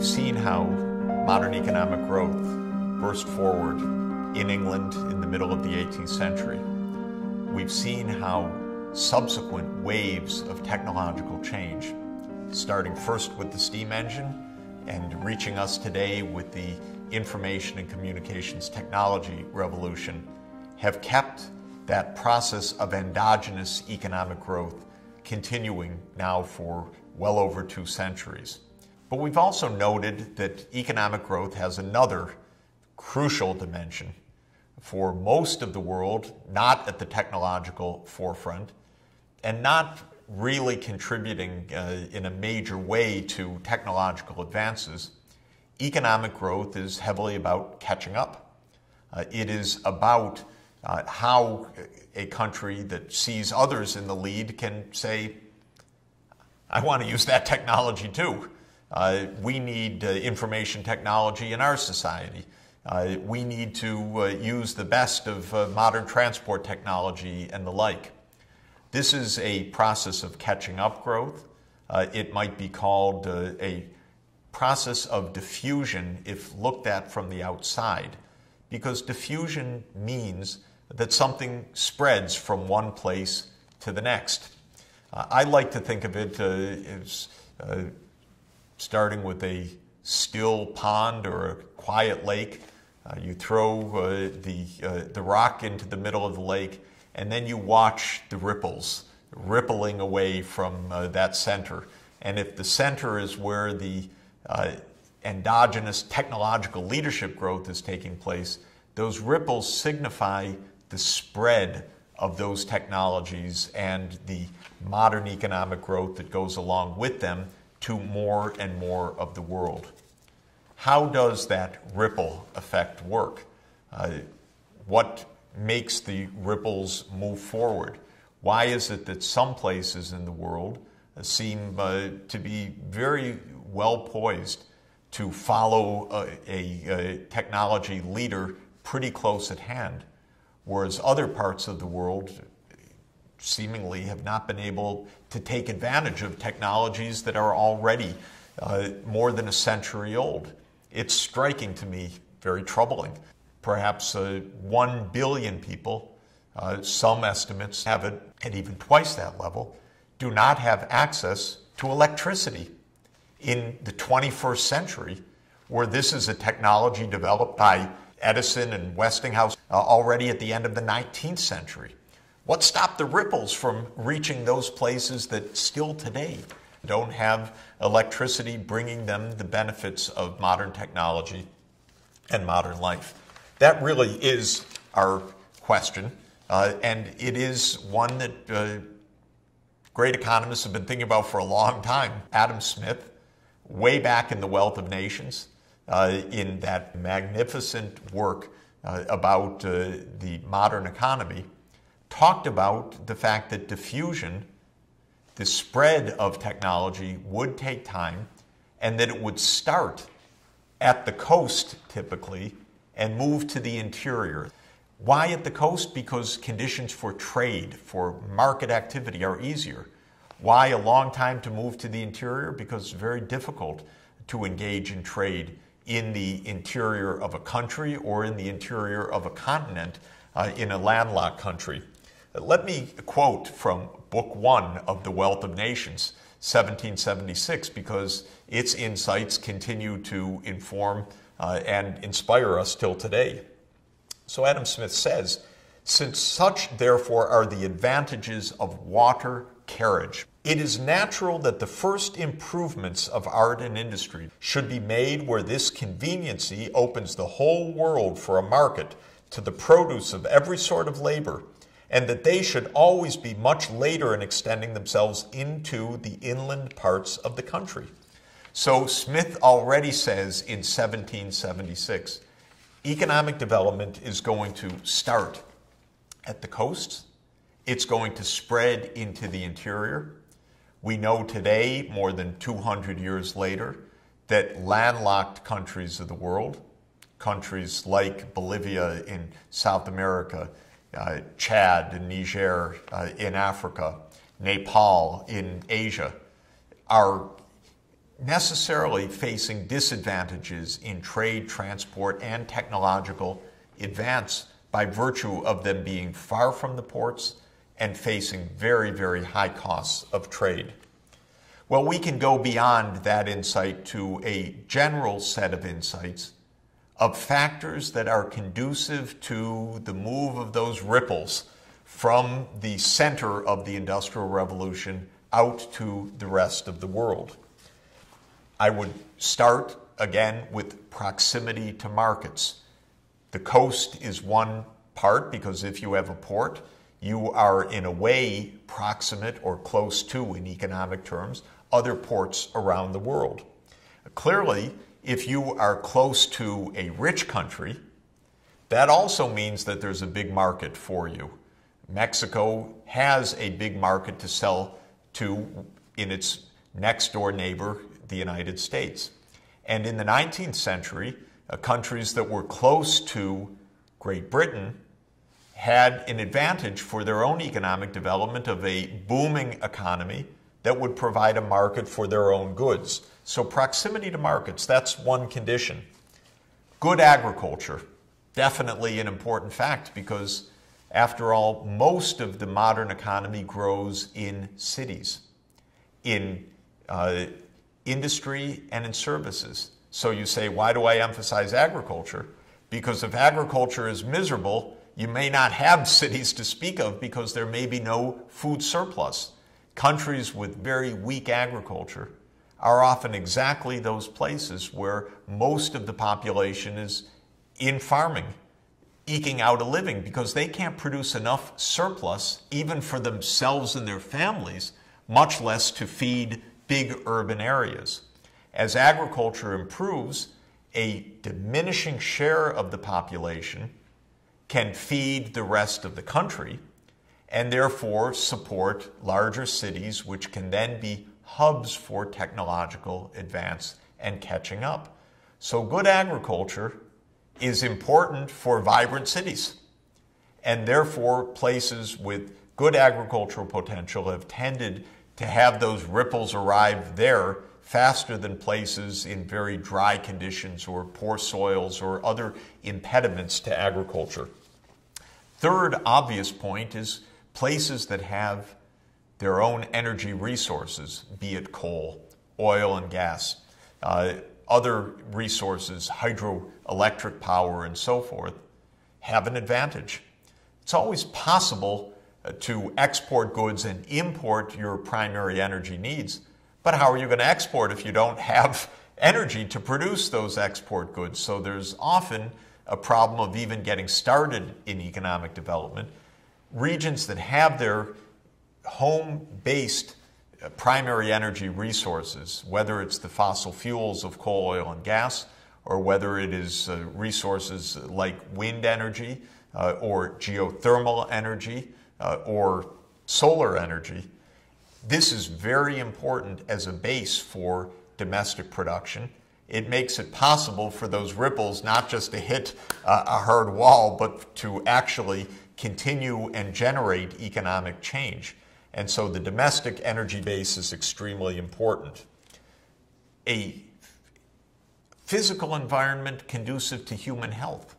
We've seen how modern economic growth burst forward in England in the middle of the 18th century. We've seen how subsequent waves of technological change, starting first with the steam engine and reaching us today with the information and communications technology revolution, have kept that process of endogenous economic growth continuing now for well over two centuries. But we've also noted that economic growth has another crucial dimension. For most of the world, not at the technological forefront, and not really contributing uh, in a major way to technological advances, economic growth is heavily about catching up. Uh, it is about uh, how a country that sees others in the lead can say, I want to use that technology too. Uh, we need uh, information technology in our society. Uh, we need to uh, use the best of uh, modern transport technology and the like. This is a process of catching up growth. Uh, it might be called a process of diffusion if looked at from the outside, because diffusion means that something spreads from one place to the next. I like to think of it as starting with a still pond or a quiet lake. Uh, you throw uh, the, uh, the rock into the middle of the lake, and then you watch the ripples rippling away from uh, that center. And if the center is where the uh, endogenous technological leadership growth is taking place, those ripples signify the spread of those technologies and the modern economic growth that goes along with them to more and more of the world. How does that ripple effect work? Uh, what makes the ripples move forward? Why is it that some places in the world uh, seem uh, to be very well poised to follow a, a, a, technology leader pretty close at hand, whereas other parts of the world seemingly have not been able to take advantage of technologies that are already uh, more than a century old. It's striking to me, very troubling. Perhaps uh, 1 billion people, uh, some estimates have it at even twice that level, do not have access to electricity in the 21st century, where this is a technology developed by Edison and Westinghouse uh, already at the end of the 19th century. What stopped the ripples from reaching those places that still today don't have electricity bringing them the benefits of modern technology and modern life? That really is our question, uh, and it is one that uh, great economists have been thinking about for a long time. Adam Smith, way back in The Wealth of Nations, uh, in that magnificent work uh, about uh, the modern economy, talked about the fact that diffusion, the spread of technology, would take time and that it would start at the coast typically and move to the interior. Why at the coast? Because conditions for trade, for market activity are easier. Why a long time to move to the interior? Because it's very difficult to engage in trade in the interior of a country or in the interior of a continent uh, in a landlocked country. Let me quote from Book One of The Wealth of Nations, 1776, because its insights continue to inform uh, and inspire us till today. So Adam Smith says, Since such, therefore, are the advantages of water carriage, it is natural that the first improvements of art and industry should be made where this conveniency opens the whole world for a market to the produce of every sort of labor and that they should always be much later in extending themselves into the inland parts of the country. So Smith already says in 1776 economic development is going to start at the coasts, it's going to spread into the interior. We know today, more than 200 years later, that landlocked countries of the world, countries like Bolivia in South America, uh, Chad and Niger uh, in Africa, Nepal in Asia, are necessarily facing disadvantages in trade, transport, and technological advance by virtue of them being far from the ports and facing very, very high costs of trade. Well, we can go beyond that insight to a general set of insights of factors that are conducive to the move of those ripples from the center of the Industrial Revolution out to the rest of the world. I would start again with proximity to markets. The coast is one part because if you have a port, you are in a way proximate or close to, in economic terms, other ports around the world. Clearly, if you are close to a rich country, that also means that there's a big market for you. Mexico has a big market to sell to in its next door neighbor, the United States. And in the 19th century, uh, countries that were close to Great Britain had an advantage for their own economic development of a booming economy that would provide a market for their own goods. So, proximity to markets, that's one condition. Good agriculture, definitely an important fact because, after all, most of the modern economy grows in cities, in uh, industry, and in services. So, you say, why do I emphasize agriculture? Because if agriculture is miserable, you may not have cities to speak of because there may be no food surplus. Countries with very weak agriculture are often exactly those places where most of the population is in farming, eking out a living because they can't produce enough surplus, even for themselves and their families, much less to feed big urban areas. As agriculture improves, a diminishing share of the population can feed the rest of the country and therefore support larger cities, which can then be hubs for technological advance and catching up. So, good agriculture is important for vibrant cities. And therefore, places with good agricultural potential have tended to have those ripples arrive there faster than places in very dry conditions or poor soils or other impediments to agriculture. Third obvious point is places that have their own energy resources, be it coal, oil, and gas, uh, other resources, hydroelectric power, and so forth, have an advantage. It's always possible uh, to export goods and import your primary energy needs, but how are you going to export if you don't have energy to produce those export goods? So there's often a problem of even getting started in economic development. Regions that have their home based uh, primary energy resources, whether it's the fossil fuels of coal, oil, and gas, or whether it is uh, resources like wind energy uh, or geothermal energy uh, or solar energy. This is very important as a base for domestic production. It makes it possible for those ripples not just to hit uh, a hard wall, but to actually continue and generate economic change. And so the domestic energy base is extremely important. A physical environment conducive to human health,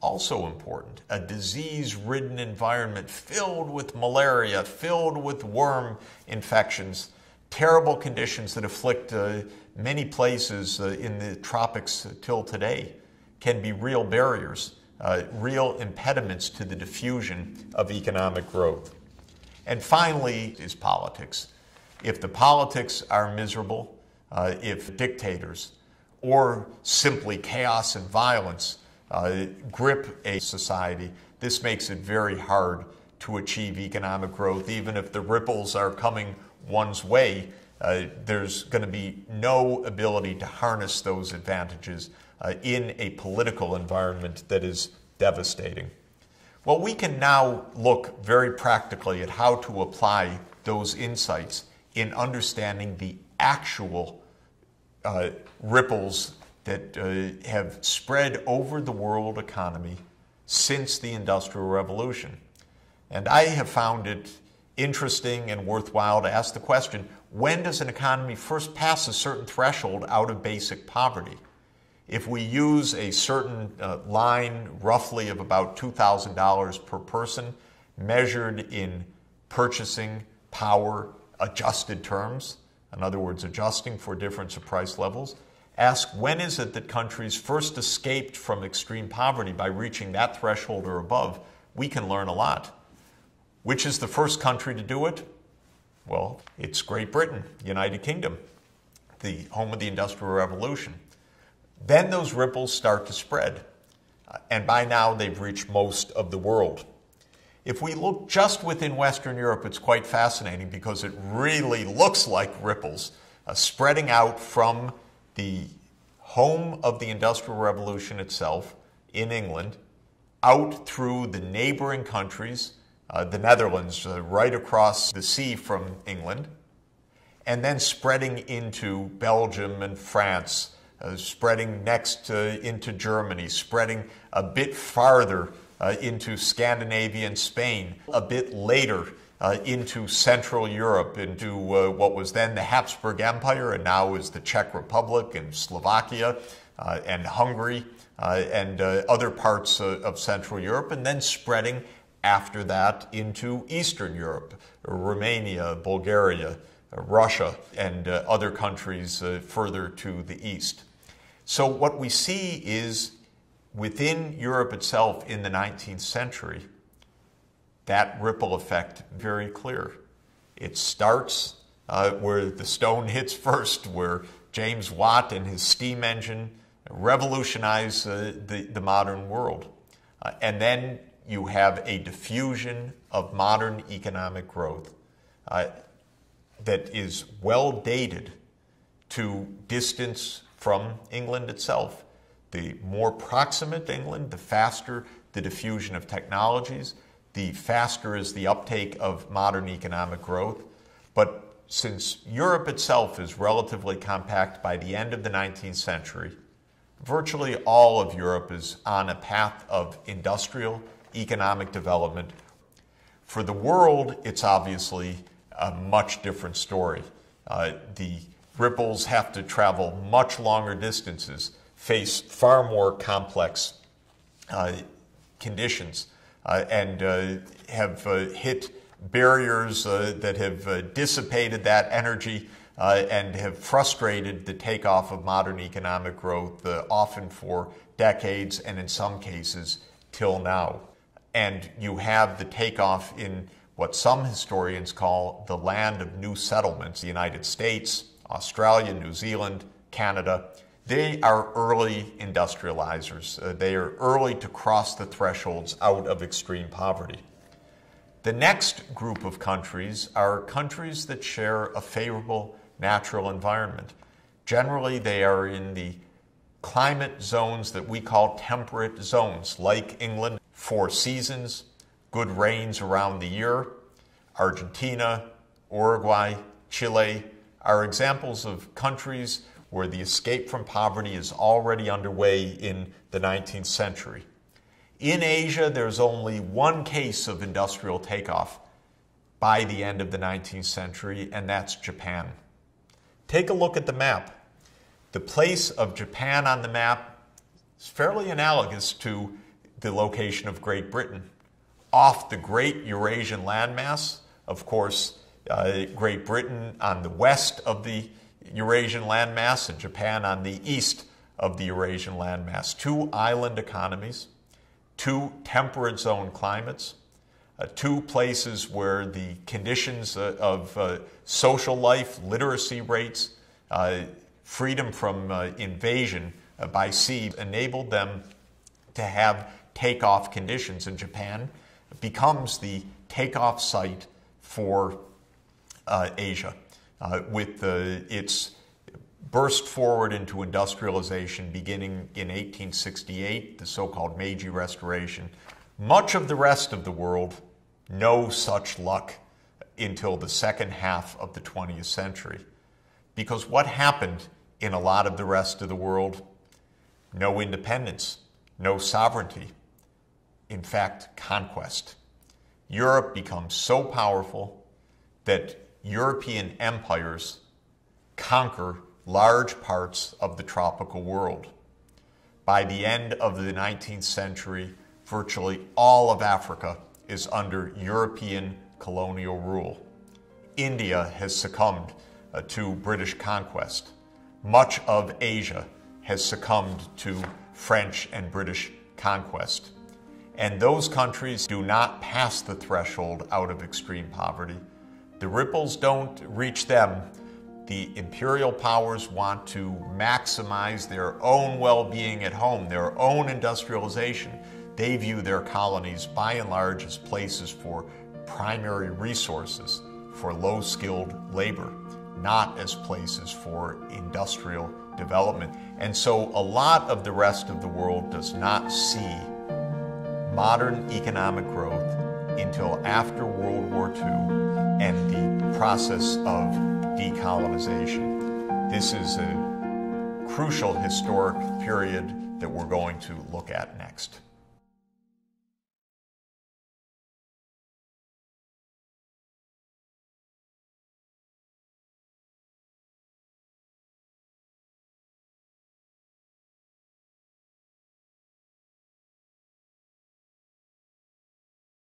also important. A disease ridden environment filled with malaria, filled with worm infections, terrible conditions that afflict uh, many places uh, in the tropics till today can be real barriers, uh, real impediments to the diffusion of economic growth. And finally, is politics. If the politics are miserable, uh, if dictators or simply chaos and violence uh, grip a society, this makes it very hard to achieve economic growth. Even if the ripples are coming one's way, uh, there's going to be no ability to harness those advantages uh, in a political environment that is devastating. Well, we can now look very practically at how to apply those insights in understanding the actual uh, ripples that uh, have spread over the world economy since the Industrial Revolution. And I have found it interesting and worthwhile to ask the question when does an economy first pass a certain threshold out of basic poverty? If we use a certain uh, line, roughly of about $2,000 per person, measured in purchasing power adjusted terms, in other words, adjusting for difference of price levels, ask when is it that countries first escaped from extreme poverty by reaching that threshold or above, we can learn a lot. Which is the first country to do it? Well, it's Great Britain, United Kingdom, the home of the Industrial Revolution. Then those ripples start to spread. And by now, they've reached most of the world. If we look just within Western Europe, it's quite fascinating because it really looks like ripples uh, spreading out from the home of the Industrial Revolution itself in England out through the neighboring countries, uh, the Netherlands, uh, right across the sea from England, and then spreading into Belgium and France, uh, spreading next into Germany, spreading a bit farther uh, into Scandinavia and Spain, a bit later uh, into Central Europe, into uh, what was then the Habsburg Empire and now is the Czech Republic and Slovakia uh, and Hungary uh, and uh, other parts of Central Europe, and then spreading after that into Eastern Europe, Romania, Bulgaria, Russia, and other countries further to the east. So, what we see is within Europe itself in the 19th century, that ripple effect very clear. It starts uh, where the stone hits first, where James Watt and his steam engine revolutionize uh, the, the modern world. Uh, and then you have a diffusion of modern economic growth uh, that is well dated to distance from England itself. The more proximate England, the faster the diffusion of technologies, the faster is the uptake of modern economic growth. But since Europe itself is relatively compact by the end of the 19th century, virtually all of Europe is on a path of industrial economic development. For the world, it's obviously a much different story. Uh, the ripples have to travel much longer distances face far more complex uh, conditions uh, and uh, have uh, hit barriers uh, that have dissipated that energy and have frustrated the takeoff of modern economic growth, often for decades and in some cases till now. And you have the takeoff in what some historians call the land of new settlements, the United States, Australia, New Zealand, Canada, they are early industrializers. Uh, they are early to cross the thresholds out of extreme poverty. The next group of countries are countries that share a favorable natural environment. Generally, they are in the climate zones that we call temperate zones, like England, four seasons, good rains around the year. Argentina, Uruguay, Chile are examples of countries where the escape from poverty is already underway in the 19th century. In Asia, there's only one case of industrial takeoff by the end of the 19th century, and that's Japan. Take a look at the map. The place of Japan on the map is fairly analogous to the location of Great Britain. Off the great Eurasian landmass, of course, Great Britain on the west of the Eurasian landmass and Japan on the east of the Eurasian landmass. Two island economies, two temperate zone climates, uh, two places where the conditions uh, of uh, social life, literacy rates, uh, freedom from uh, invasion uh, by sea enabled them to have takeoff conditions. And Japan becomes the takeoff site for Asia uh, with the, its burst forward into industrialization beginning in 1868, the so called Meiji Restoration. Much of the rest of the world, no such luck until the second half of the 20th century. Because what happened in a lot of the rest of the world? No independence, no sovereignty. In fact, conquest. Europe becomes so powerful that European empires conquer large parts of the tropical world. By the end of the 19th century, virtually all of Africa is under European colonial rule. India has succumbed uh, to British conquest. Much of Asia has succumbed to French and British conquest. And those countries do not pass the threshold out of extreme poverty. The ripples don't reach them. The imperial powers want to maximize their own well being at home, their own industrialization. They view their colonies by and large as places for primary resources, for low skilled labor, not as places for industrial development. And so a lot of the rest of the world does not see modern economic growth until after World War II and the process of decolonization. This is a crucial historic period that we're going to look at next.